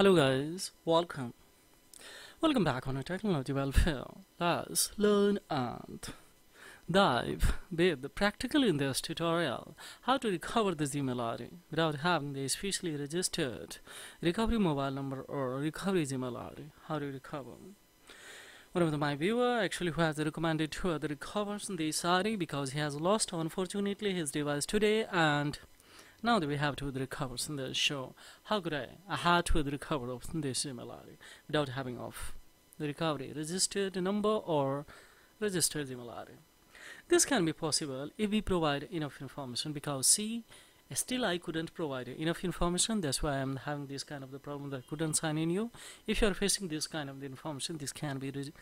Hello guys, welcome. Welcome back on a technology welfare. Let's learn and dive with practical in this tutorial how to recover the Gmail ID without having the specially registered recovery mobile number or recovery Gmail ID. How to recover? One of the, my viewer actually who has recommended to the recovers this ID because he has lost unfortunately his device today and now that we have to recover the show, how could I? I had to recover of this email ID without having of the recovery registered number or registered ID. This can be possible if we provide enough information because see, still I couldn't provide enough information. That's why I'm having this kind of the problem that I couldn't sign in you. If you're facing this kind of the information, this can be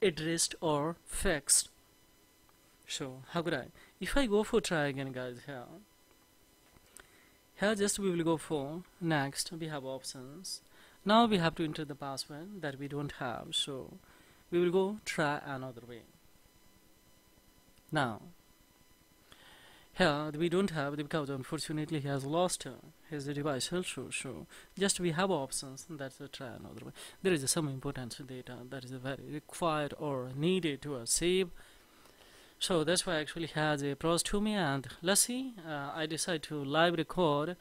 addressed or fixed. So how could I? If I go for try again, guys, here here just we will go for next. We have options. Now we have to enter the password that we don't have. So we will go try another way. Now here we don't have because unfortunately he has lost his device also. So just we have options. That's a try another way. There is some important data that is very required or needed to save so that's why I actually has a pros to me and let's see uh, I decide to live record.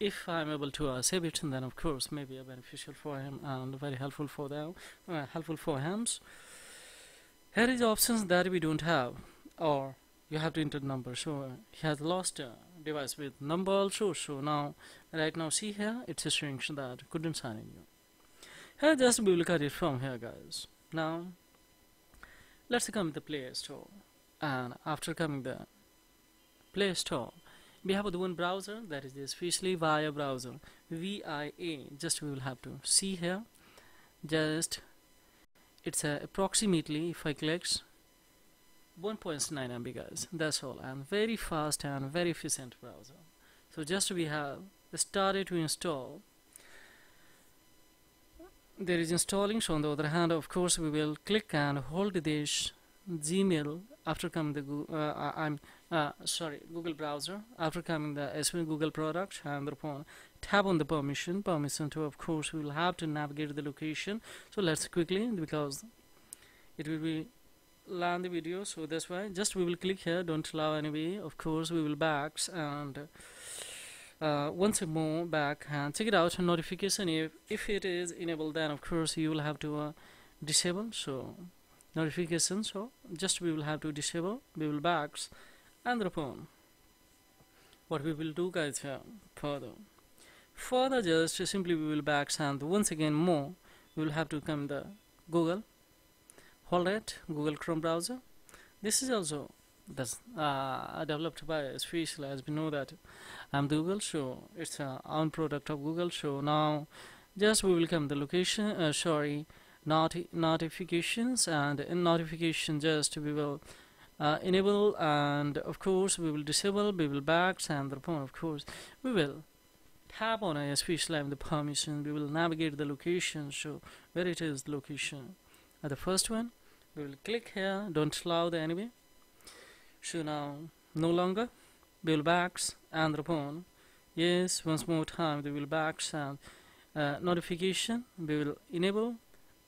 If I'm able to uh, save it and then of course maybe a beneficial for him and very helpful for them uh, helpful for him here is options that we don't have. Or you have to enter number. So he has lost device with number also. So now right now see here it's a string that couldn't sign in you. Here just we look at it from here guys. Now let's come to the play store and after coming the Play Store we have the one browser that is this especially via browser VIA just we will have to see here. Just it's uh, approximately if I click 1.9 MB guys. That's all. And very fast and very efficient browser. So just we have started to install. There is installing. So on the other hand of course we will click and hold this Gmail after coming the Google, uh, I'm uh, sorry Google browser after coming the SV Google product and upon tap on the permission permission to of course we will have to navigate the location. So let's quickly because it will be land the video so that's why just we will click here don't allow anyway of course we will backs and uh, once more back and check it out notification if, if it is enabled then of course you will have to uh, disable so notification so just we will have to disable we will backs and upon what we will do guys here further. Further just simply we will backs and once again more we will have to come the Google. Hold it Google Chrome browser. This is also that's uh, developed by Special as we know that. I'm Google so it's a own product of Google so now just we will come the location uh, sorry noti notifications and in notification just we will uh, enable and of course we will disable we will backs and thereupon of course we will tap on a speech the permission. We will navigate the location so where it is the location. Uh, the first one we will click here don't allow the enemy. So now no longer we will backs and thereupon yes once more time we will backs and uh, notification we will enable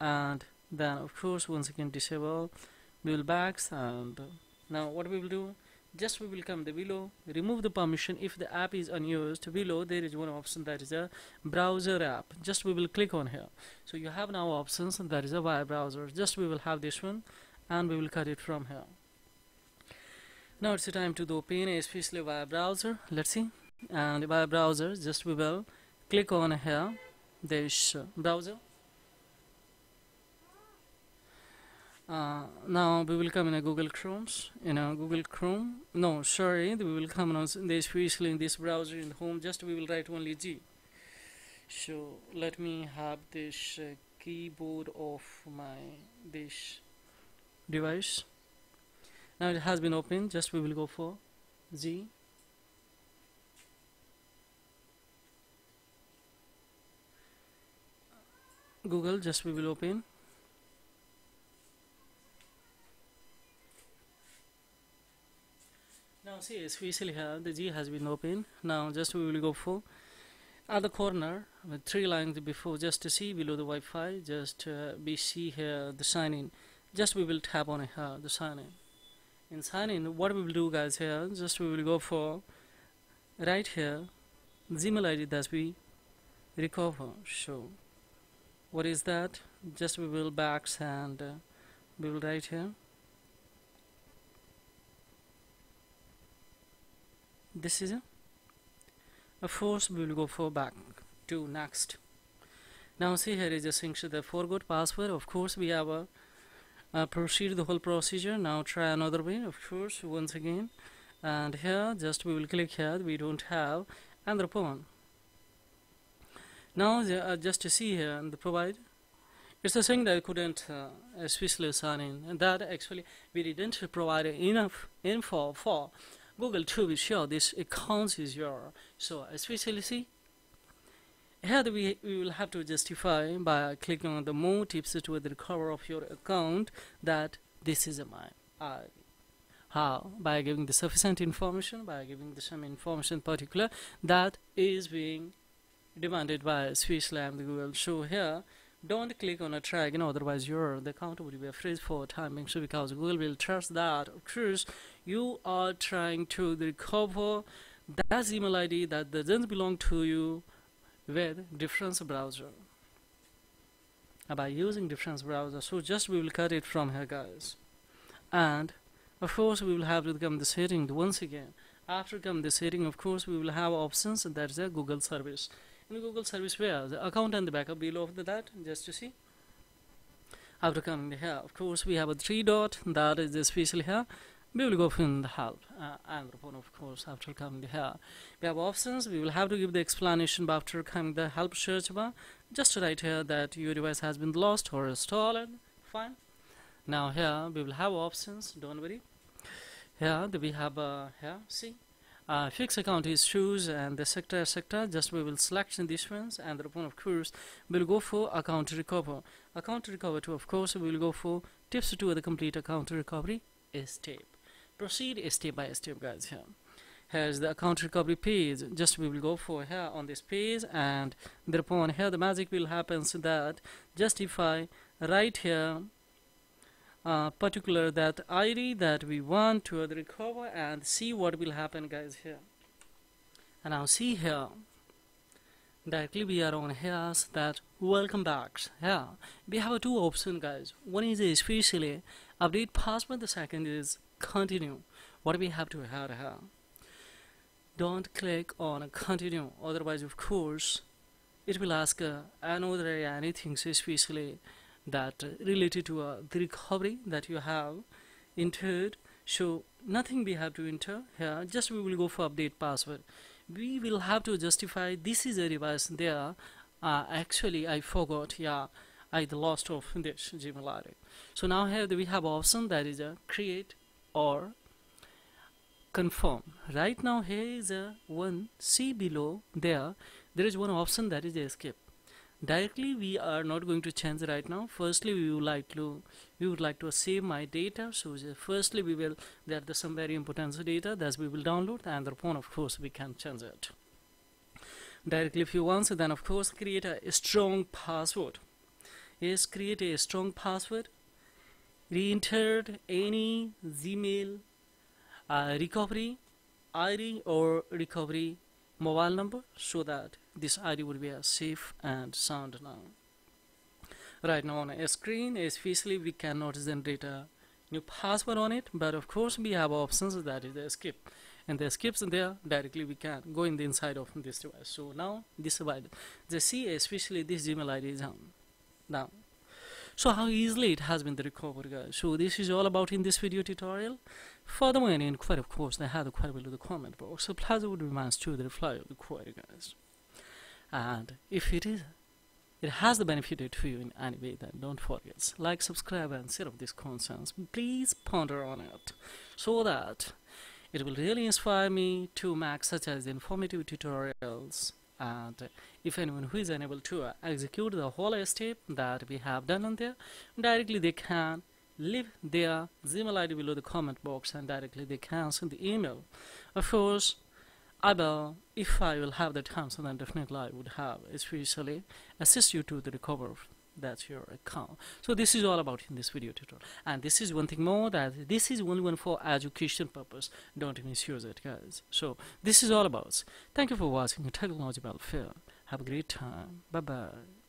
and then of course once again disable will backs and now what we will do just we will come the below remove the permission. If the app is unused below there is one option that is a browser app. Just we will click on here. So you have now options. And that is a via browser. Just we will have this one and we will cut it from here. Now it's the time to open especially via browser. Let's see. And via browser just we will click on here. This uh, browser uh, now we will come in a Google Chrome's in a Google Chrome. No sorry we will come on this especially in this browser in home. Just we will write only G. So let me have this uh, keyboard of my this device. Now it has been opened. Just we will go for Z Google just we will open see especially here the G has been open now just we will go for the corner with three lines before just to see below the Wi-Fi just uh, we see here the sign in. Just we will tap on here the sign in. In sign in what we will do guys here just we will go for right here Gmail ID that we recover. So what is that? Just we will backs and uh, we will write here this is a, of course we will go for back to next. Now see here is a sync the forgot password. Of course we have a uh, proceed the whole procedure. Now try another way of course once again. And here just we will click here we don't have another pawn. Now uh, just to see here and the provide. It's the thing that I couldn't uh, especially sign in. And that actually we didn't provide enough info for Google to be sure this account is your so especially see here we, we will have to justify by clicking on the more tips to the recover of your account that this is my uh, how? By giving the sufficient information by giving the some information particular that is being demanded by Swiss the Google so here. Don't click on a know otherwise your the account will be a freeze for timing so because Google will trust that of course you are trying to recover that email ID that doesn't belong to you with different browser. Uh, by using different browser. So just we will cut it from here guys. And of course we will have to come the setting once again. After come the setting of course we will have options. And that's a Google service. In Google service where? The account and the backup below of that just to see. After coming here of course we have a three dot. That is especially here we will go from the help. Uh, and report of course after coming here. We have options. We will have to give the explanation after coming the help search bar just write here that your device has been lost or stolen. Fine. Now here we will have options. Don't worry. Here we have uh, here? See? Uh, fixed account is choose and the sector sector just we will select this ones. And the of course we'll go for account recover. Account recover to of course we will go for tips to the complete account recovery step proceed step by step guys here here's the account recovery page just we will go for here on this page and thereupon here the magic will happen so that justify right here uh, particular that ID that we want to recover and see what will happen guys here. And now see here directly we are on here that welcome back here we have two options guys. One is especially update password the second is continue. What we have to have here don't click on continue. Otherwise of course it will ask uh, another anything especially that related to uh, the recovery that you have entered. So nothing we have to enter here. Just we will go for update password. We will have to justify this is a device there. Uh, actually I forgot. Yeah I lost of this Gmail so now here we have option that is a create or confirm. Right now here is a one see below there. There is one option that is escape. Directly we are not going to change right now. Firstly we would like to we would like to save my data. So firstly we will there are some very important data that we will download and thereupon of course we can change it. Directly if you want so then of course create a strong password. Yes create a strong password re-entered any Gmail uh, recovery ID or recovery mobile number so that this ID would be a safe and sound now. Right now on a screen especially we cannot generate a new password on it but of course we have options that is the skip and the skips there directly we can go in the inside of this device. So now this device the see especially this gmail id is on. Now so how easily it has been recovered guys? So this is all about in this video tutorial. Furthermore any inquiry of course they have the query below the comment box. So pleasure would remains to the reply of the query guys. And if it is it has the benefit to you in any way then don't forget like subscribe and share of these concerns. Please ponder on it. So that it will really inspire me to make such as informative tutorials and if anyone who is unable to uh, execute the whole step that we have done on there directly they can leave their Gmail ID below the comment box and directly they can send the email. Of course I will, if I will have the time, so then definitely I would have, especially assist you to the recover that's your account. So this is all about in this video tutorial. And this is one thing more that this is only one for education purpose. Don't misuse it guys. So this is all about. Thank you for watching technology battlefield have a great time. Bye bye